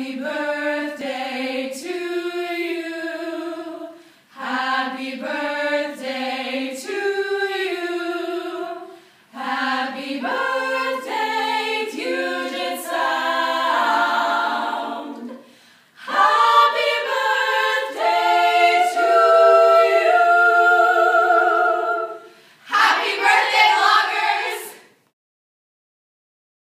Happy birthday.